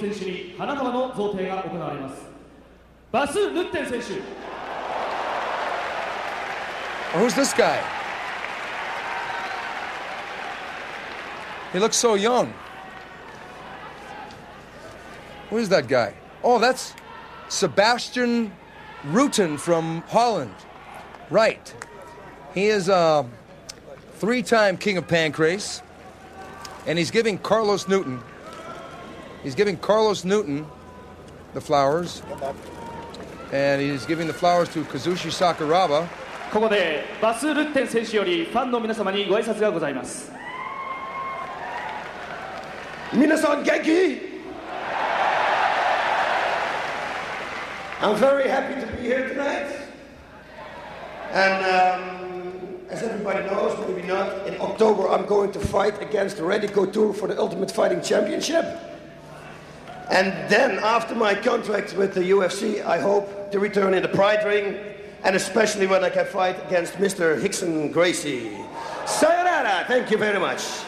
選手に花束の贈呈が行われますバス・ルッテン選手 Who's this guy? He looks so young. Who is that guy? Oh, that's Sebastian Rutten from Holland. Right. He is a three time king of pancrase, and he's giving Carlos Newton. He's giving Carlos Newton the flowers. And he's giving the flowers to Kazushi Sakuraba. ここでバス・ルッテン選手よりファンの皆様にご挨拶がございます皆さん元気 I'm very happy to be here tonight and um, as everybody knows maybe not in October I'm going to fight against Randy Couture for the Ultimate Fighting Championship and then, after my contract with the UFC, I hope to return in the pride ring, and especially when I can fight against Mr. Rickson Gracie. Sayonara! Thank you very much.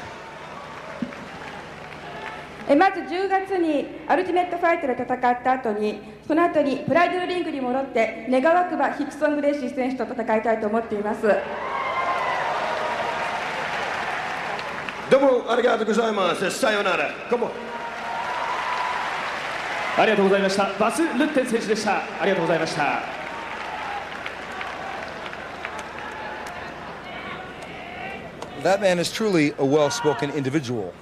Eh, えまず10月にアルティメットファイトで戦った後にその後にプライドのリングに戻って願わくばヒクソン・グレイシー選手と戦いたいと思っていますどうもありがとうございますさようならありがとうございましたバス・ルッテン選手でしたありがとうございました That man is truly a well spoken individual.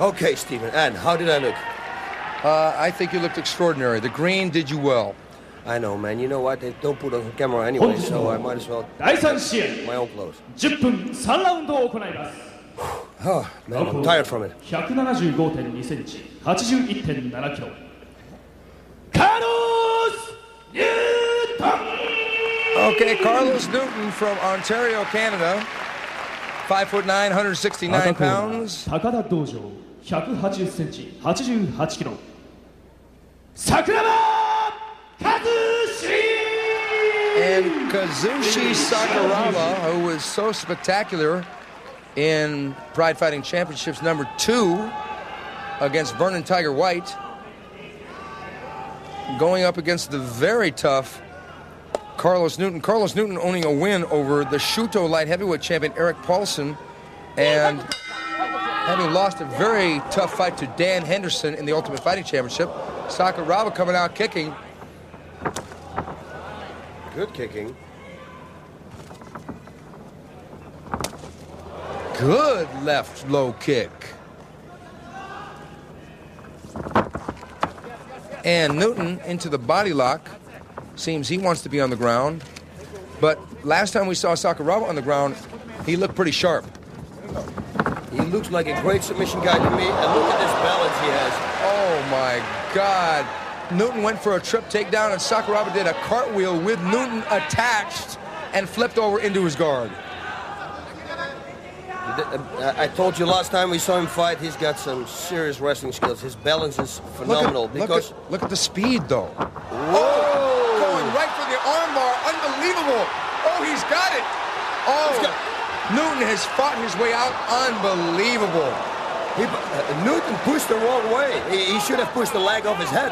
Okay, Stephen. And how did I look? Uh, I think you looked extraordinary. The green did you well. I know, man. You know what? They don't put on camera anyway, so I might as well 第3試合 my own clothes. 10分3ラウンドを行います Oh, man, I'm tired from it. 175.2センチ、81.7キロ。カロス・ニュートン Okay, Carlos Newton from Ontario, Canada. 5 foot 9, 169 pounds. 高田道場、180センチ、88キロ。桜庭和志 And Kazushi Sakuraba, who was so spectacular in Pride Fighting Championships number two against Vernon Tiger White, going up against the very tough Carlos Newton. Carlos Newton owning a win over the Shooto light heavyweight champion Erik Paulson, and having lost a very tough fight to Dan Henderson in the Ultimate Fighting Championship. Sakuraba coming out kicking. Good kicking. Good left low kick. And Newton into the body lock. Seems he wants to be on the ground. But last time we saw Sakuraba on the ground, he looked pretty sharp. He looks like a great submission guy to me, and look at this balance he has. Oh my God. Newton went for a trip takedown, and Sakuraba did a cartwheel with Newton attached and flipped over into his guard. Uh, I told you last time we saw him fight, he's got some serious wrestling skills. His balance is Look at, phenomenal look at, look at the speed, though. Whoa! Going right for the armbar. Unbelievable. Oh, he's got it. Oh, got- Newton has fought his way out. Unbelievable. he, uh, Newton pushed the wrong way. He, he should have pushed the leg off his head.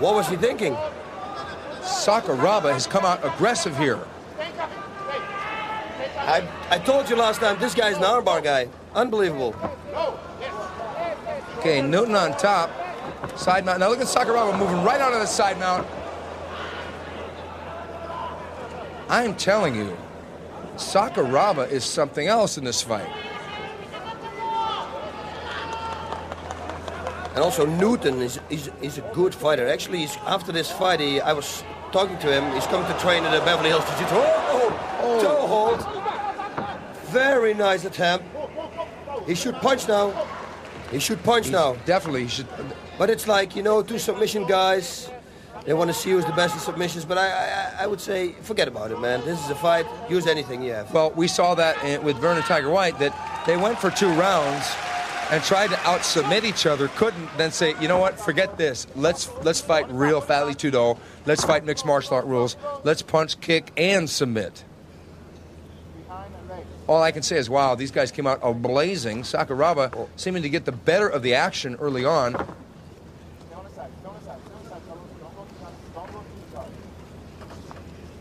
What was he thinking? Sakuraba has come out aggressive here. I, I told you last time, this guy's an armbar guy. Unbelievable. Okay, Newton on top. Side mount. Now look at Sakuraba moving right out of the side mount. I'm telling you, Sakuraba is something else in this fight. And also Newton is, is, is a good fighter. Actually, he's, after this fight, he, I was talking to him. He's coming to train at the Beverly Hills Jiu-Jitsu. Oh, oh, oh. toe hold. Very nice attempt. He should punch now. He should punch now. Definitely, he should. But it's like, you know, two submission guys. They want to see who's the best in submissions. But I, I, I would say, forget about it, man. This is a fight. Use anything you have. Well, we saw that with Vernon Tiger White that they went for two rounds and tried to out submit each other. Couldn't then say, you know what? Forget this. Let's let's fight real Vale Tudo. Let's fight mixed martial art rules. Let's punch, kick, and submit. All I can say is, wow, these guys came out blazing. Sakuraba seeming to get the better of the action early on.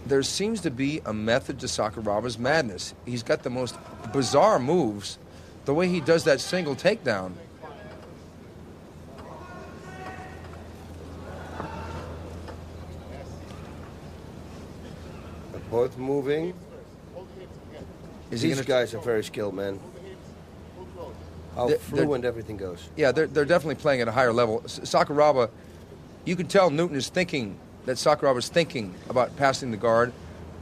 There seems to be a method to Sakuraba's madness. He's got the most bizarre moves. The way he does that single takedown. Both moving. Is These guys are very skilled, man. How They're- fluent everything goes. Yeah, they're, they're definitely playing at a higher level. S- Sakuraba, you can tell Newton is thinking that Sakuraba is thinking about passing the guard,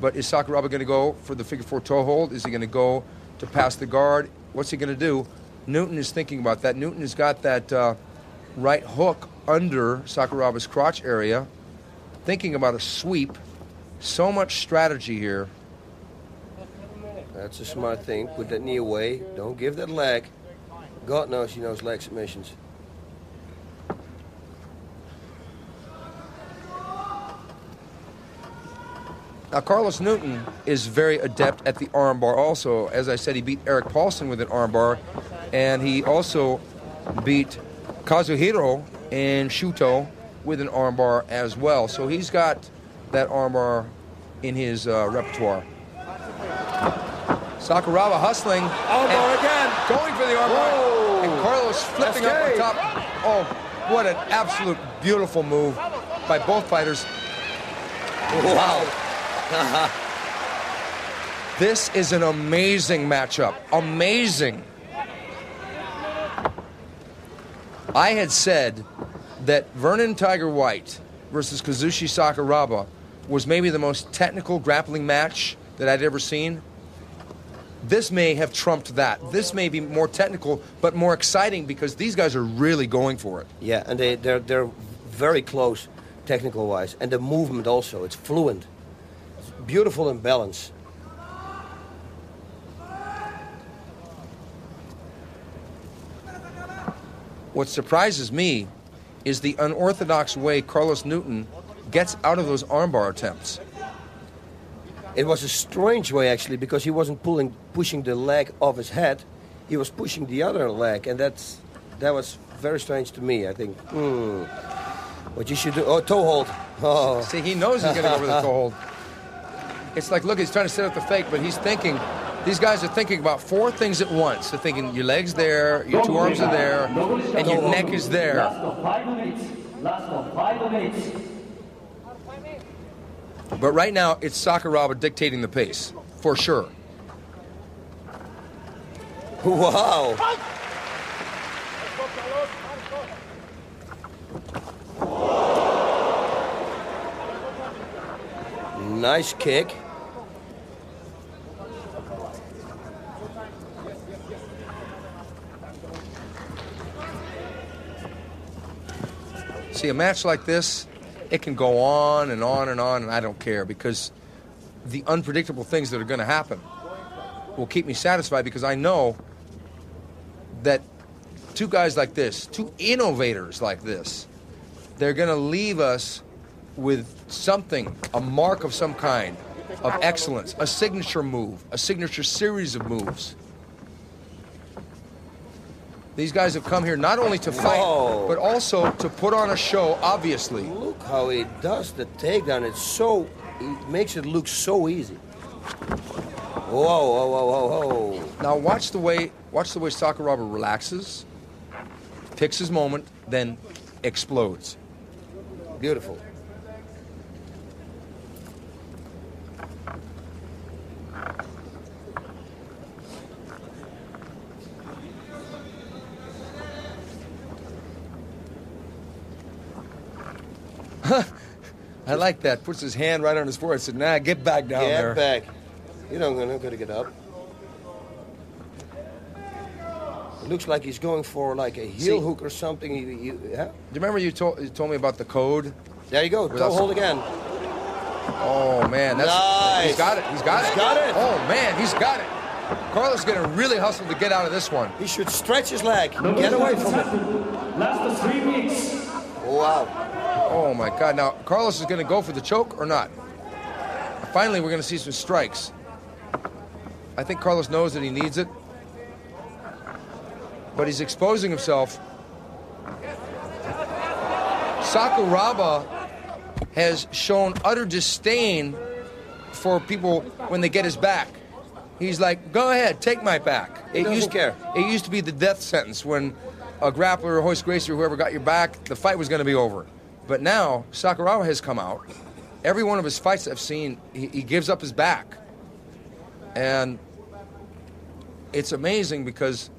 but is Sakuraba going to go for the figure four toe hold? Is he going to go to pass the guard? What's he going to do? Newton is thinking about that. Newton has got that uh, right hook under Sakuraba's crotch area, thinking about a sweep. So much strategy here. That's a smart thing. Put that knee away. Don't give that leg. God knows he knows leg submissions. Now, Carlos Newton is very adept at the armbar also. As I said, he beat Erik Paulson with an armbar, and he also beat Kazuhiro and Shooto with an armbar as well. So he's got that armbar in his uh, repertoire. Sakuraba hustling. And again. Going for the armbar. And Carlos flipping up on top. Oh, what an absolute beautiful move by both fighters. Wow. This is an amazing matchup. Amazing. I had said that Vernon Tiger White versus Kazushi Sakuraba was maybe the most technical grappling match that I'd ever seen. This may have trumped that. This may be more technical, but more exciting because these guys are really going for it. Yeah, and they, they're, they're very close technical wise. And the movement also, it's fluent. It's beautiful in balance. What surprises me is the unorthodox way Carlos Newton gets out of those armbar attempts. It was a strange way actually because he wasn't pulling, pushing the leg off his head. He was pushing the other leg, and that's that was very strange to me. I think. Hmm. What you should do? Oh, toe hold. Oh, See, he knows he's going to go for the toe hold. It's like, look, he's trying to set up the fake, but he's thinking, these guys are thinking about four things at once. They're thinking your legs there, your two arms are there, and your neck is there. Last of five minutes. Last of five minutes. But right now, it's Sakuraba dictating the pace, for sure. wow! Nice kick. See, a match like this, it can go on and on and on, and I don't care because the unpredictable things that are going to happen will keep me satisfied because I know that two guys like this, two innovators like this, they're going to leave us with something, a mark of some kind of excellence, a signature move, a signature series of moves. These guys have come here not only to fight, Whoa. but also to put on a show, obviously. Look how he does the takedown. It's so, it makes it look so easy. Whoa, whoa, whoa, whoa, whoa. Now watch the way watch the way Sakuraba relaxes, picks his moment, then explodes. Beautiful. I like that. Puts his hand right on his forehead. Said, "Nah, get back down Get there." back. You don't gonna, gonna get up. It looks like he's going for like a heel See- hook or something. You, you, yeah? Do you remember you told you told me about the code? There you go. Without Toe hold some- again. Oh man, that's Nice. he's got it. He's got He's it. got it. Oh man, he's got it. Carlos is gonna really hustle to get out of this one. He should stretch his leg. Get away from it. Last three minutes. Wow. Oh my God! Now Carlos is gonna go for the choke or not? Finally, we're gonna see some strikes. I think Carlos knows that he needs it, but he's exposing himself. Sakuraba has shown utter disdain for people when they get his back. He's like, "Go ahead, take my back." Doesn't used, care. It used to be the death sentence when a grappler or Royce Gracie, whoever got your back, the fight was going to be over. But now Sakuraba has come out. Every one of his fights I've seen, he, he gives up his back, and it's amazing because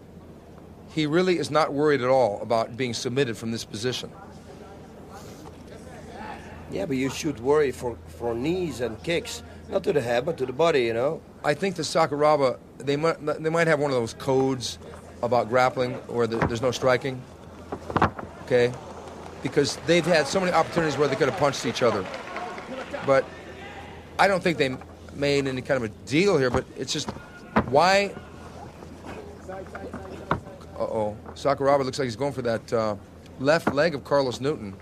he really is not worried at all about being submitted from this position. Yeah, but you should worry for, for knees and kicks, not to the head, but to the body, you know? I think the Sakuraba they might they might have one of those codes about grappling where the, there's no striking. Okay, because they've had so many opportunities where they could have punched each other, but I don't think they made any kind of a deal here. But it's just why. Uh oh, Sakuraba looks like he's going for that uh, left leg of Carlos Newton.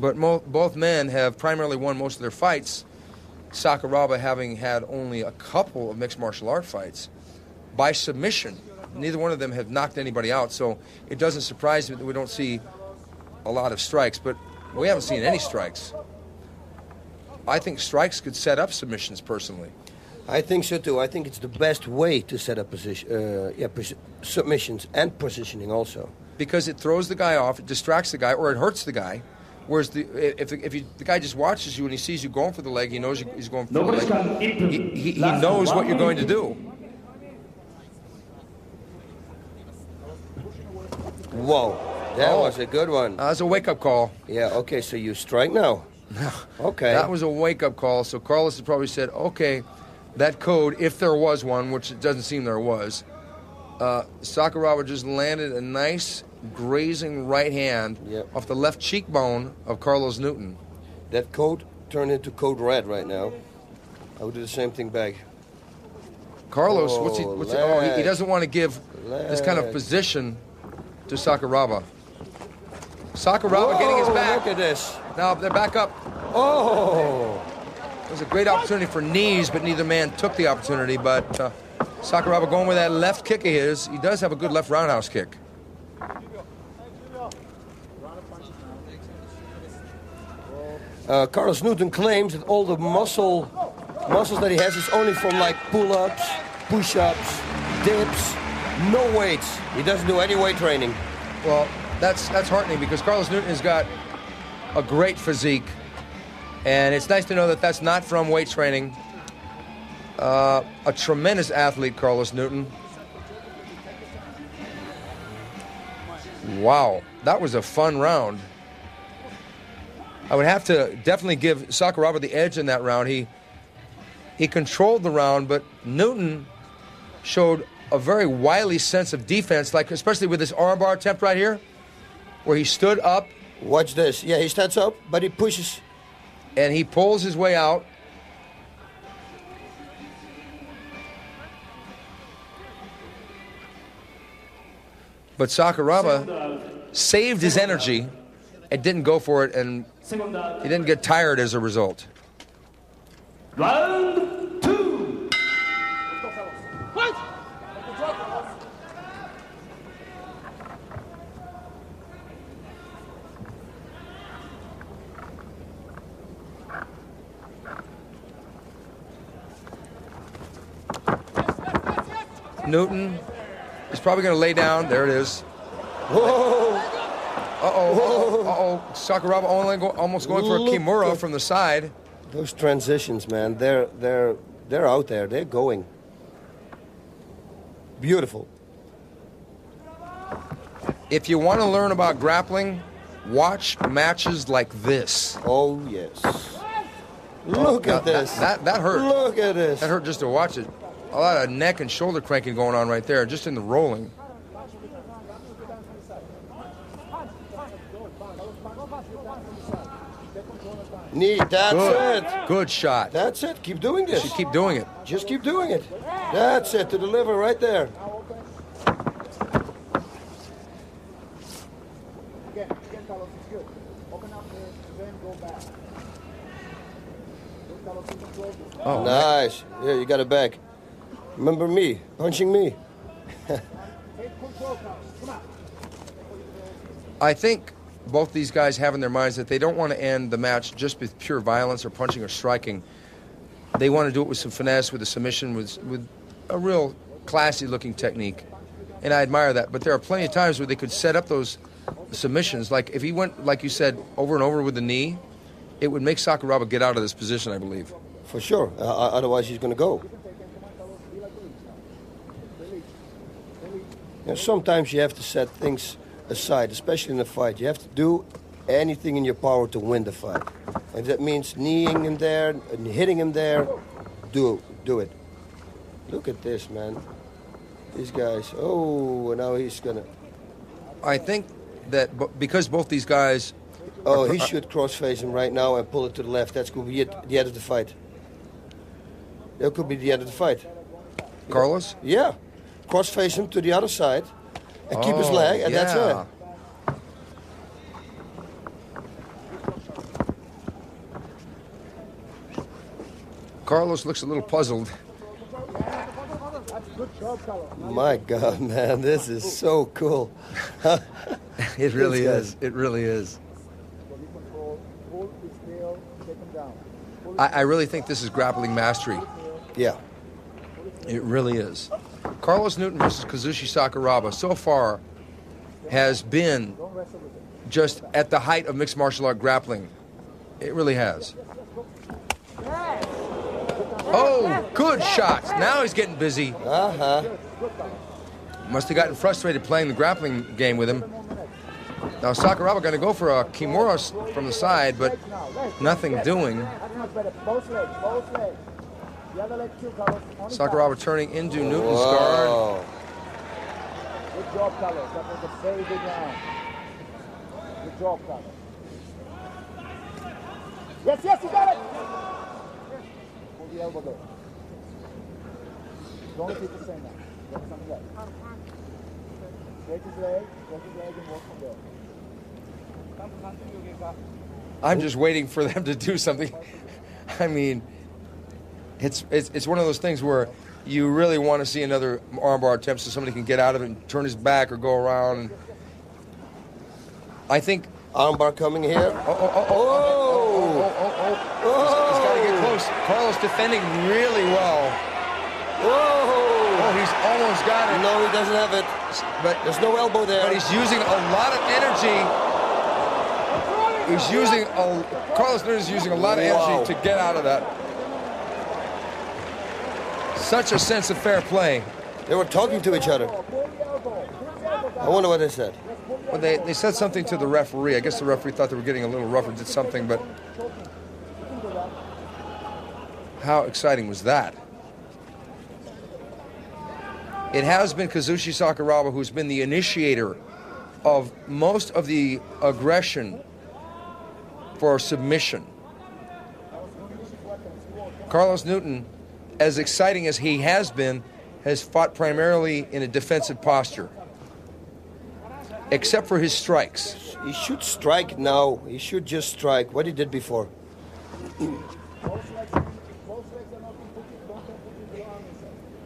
But mo- both men have primarily won most of their fights. Sakuraba having had only a couple of mixed martial art fights by submission. Neither one of them have knocked anybody out, so it doesn't surprise me that we don't see a lot of strikes. But we haven't seen any strikes. I think strikes could set up submissions personally. I think so too. I think it's the best way to set up position, uh, yeah, posi- submissions and positioning also. because it throws the guy off, it distracts the guy, or it hurts the guy. Whereas the, if, if you, the guy just watches you and he sees you going for the leg, he knows you, he's going for the leg. He, he, he knows what you're going to do. Whoa, that Oh. was a good one. Uh, that's a wake up call. yeah, okay, so you strike now. No. Okay. That was a wake up call. So Carlos has probably said, okay, that code, if there was one, which it doesn't seem there was, uh, Sakuraba just landed a nice grazing right hand Yep. off the left cheekbone of Carlos Newton. That code turned into code red right now. I would do the same thing back. Carlos, what's he? Oh, What's he, oh, he, he doesn't want to give this kind of position to Sakuraba. Sakuraba getting his back. Look at this. Now they're back up. Oh, It was a great opportunity for knees, but neither man took the opportunity. But uh, Sakuraba going with that left kick of his. He does have a good left roundhouse kick. uh, Carlos Newton claims that all the muscle muscles that he has is only from like pull-ups, push-ups, dips, no weights. He doesn't do any weight training. Well, that's that's heartening because Carlos Newton has got a great physique, and it's nice to know that that's not from weight training. Uh, a tremendous athlete, Carlos Newton. Wow, that was a fun round. I would have to definitely give Sakuraba the edge in that round. He he controlled the round, but Newton showed a very wily sense of defense, like especially with this armbar attempt right here, where he stood up Watch this. Yeah, he stands up, but he pushes. and he pulls his way out. But Sakuraba saved his energy and didn't go for it, and he didn't get tired as a result. round two. Newton is probably going to lay down. There it is. Whoa! Uh oh. Uh oh. Sakuraba almost going for a Kimura from the side. Those transitions, man, they're they're they're out there. They're going. Beautiful. If you want to learn about grappling, watch matches like this. Oh yes. Look Now, at this. That, that, that hurt. Look at this. That hurt just to watch it. A lot of neck and shoulder cranking going on right there, just in the rolling. Neat. That's Good. it. Good shot. That's it. Keep doing this. Should keep doing it. Just keep doing it. That's it. To deliver right there. Oh, nice. Yeah, you got it back. Remember me punching me? I think both these guys have in their minds that they don't want to end the match just with pure violence or punching or striking. They want to do it with some finesse, with a submission, with, with a real classy looking technique. And I admire that. But there are plenty of times where they could set up those submissions. Like if he went, like you said, over and over with the knee, it would make Sakuraba get out of this position, I believe. For sure. Uh, otherwise, he's going to go. You know, sometimes you have to set things aside, especially in a fight. You have to do anything in your power to win the fight. If that means kneeing him there and hitting him there, do do it. Look at this, man. These guys. Oh, now he's gonna. I think that b- because both these guys. Oh, he should cross face him right now and pull it to the left. That's could be it, the end of the fight. That could be the end of the fight. Carlos? Yeah. Cross face him to the other side and keep his Oh, leg, and that's it. Carlos looks a little puzzled. My God, man, this is so cool. It really is. It really is. I, I really think this is grappling mastery. Yeah. It really is. Carlos Newton versus Kazushi Sakuraba so far has been just at the height of mixed martial art grappling. It really has. Oh, good shots. Now he's getting busy. Uh huh. Must have gotten frustrated playing the grappling game with him. Now Sakuraba going to go for a Kimura from the side, but nothing doing. Sakuraba turning into Newton's guard. Good job, Carlos. That was a very good round. Good job, Carlos. Yes, yes, you got it. Hold the elbow there. Don't keep the same now. Get some left. Break his leg, break his leg, and walk from there. I'm just waiting for them to do something. I mean, it's, it's it's one of those things where you really want to see another armbar attempt so somebody can get out of it and turn his back or go around. And I think. Armbar coming here. Oh, oh, oh, oh, oh, oh, oh, oh. oh, oh. He's got to get close. Carlos defending really well. Whoa! Oh, he's almost got it. No, he doesn't have it. But There's no elbow there. but he's using a lot of energy. He's using a Carlos Newton is using a lot of Wow. energy to get out of that. Such a sense of fair play. They were talking to each other. I wonder what they said. Well, they, they said something to the referee. I guess the referee thought they were getting a little rough or did something, but how exciting was that? It has been Kazushi Sakuraba who's been the initiator of most of the aggression for submission. Carlos Newton, as exciting as he has been, has fought primarily in a defensive posture, except for his strikes. He should strike now. He should just strike what he did before.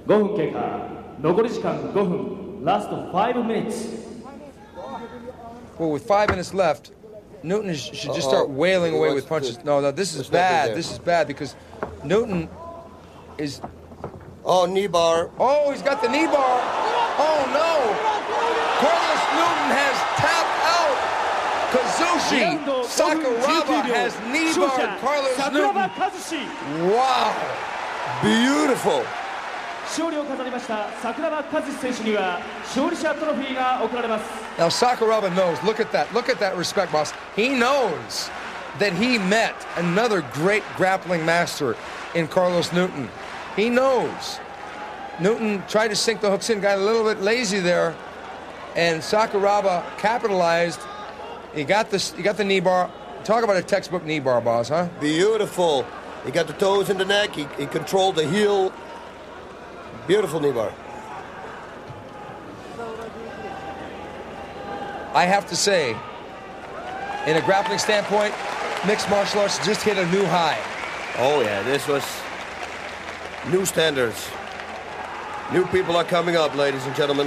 Go Last five minutes. Well, with five minutes left, Newton should just start wailing away with punches. No, no, this is bad. This is bad because Newton is. Oh, knee bar. Oh, he's got the knee bar. Oh no! Carlos Newton has tapped out. Kazushi ラウンド5分 Sakuraba 19秒 has knee 勝 barred 者 Carlos 桜庭 Newton. 和志 Wow! Beautiful. 勝利を飾りました桜庭和志選手には勝利者トロフィーが贈られます Now Sakuraba knows. Look at that. Look at that respect, boss. He knows that he met another great grappling master in Carlos Newton. He knows. Newton tried to sink the hooks in, got a little bit lazy there, and Sakuraba capitalized. He got the He got the knee bar. Talk about a textbook knee bar, boss, huh? Beautiful. He got the toes in the neck. He, he controlled the heel. Beautiful knee bar. I have to say, in a grappling standpoint, mixed martial arts just hit a new high. Oh yeah, this was New standards. New people are coming up, ladies and gentlemen.